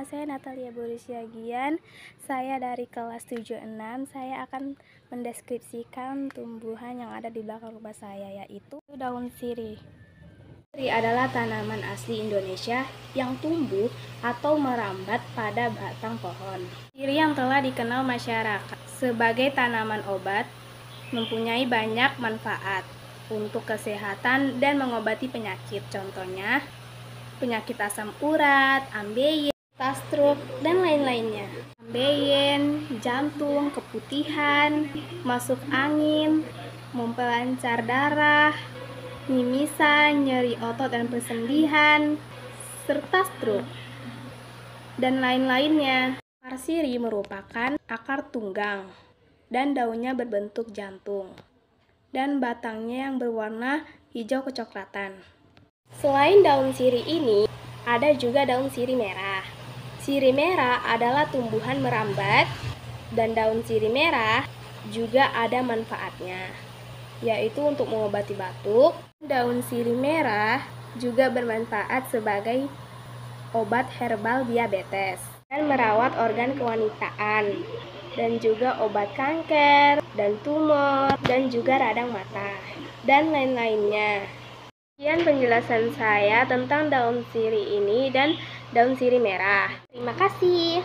nama saya Natalia Borisiagian. Saya dari kelas 76. Saya akan mendeskripsikan tumbuhan yang ada di belakang rumah saya yaitu daun sirih. Sirih adalah tanaman asli Indonesia yang tumbuh atau merambat pada batang pohon. Sirih yang telah dikenal masyarakat sebagai tanaman obat mempunyai banyak manfaat untuk kesehatan dan mengobati penyakit. Contohnya, penyakit asam urat, ambeien, stroke, dan lain-lainnya. Ambeien, jantung, keputihan, masuk angin, mempelancar darah, mimisan, nyeri otot dan persendihan, serta stroke, dan lain-lainnya. Parsiri merupakan akar tunggang dan daunnya berbentuk jantung dan batangnya yang berwarna hijau kecoklatan. Selain daun sirih ini, ada juga daun sirih merah. Sirih merah adalah tumbuhan merambat dan daun sirih merah juga ada manfaatnya, yaitu untuk mengobati batuk. Daun sirih merah juga bermanfaat sebagai obat herbal diabetes dan merawat organ kewanitaan dan juga obat kanker dan tumor dan juga radang mata dan lain-lainnya. Sekian penjelasan saya tentang daun sirih ini dan daun sirih merah. Terima kasih.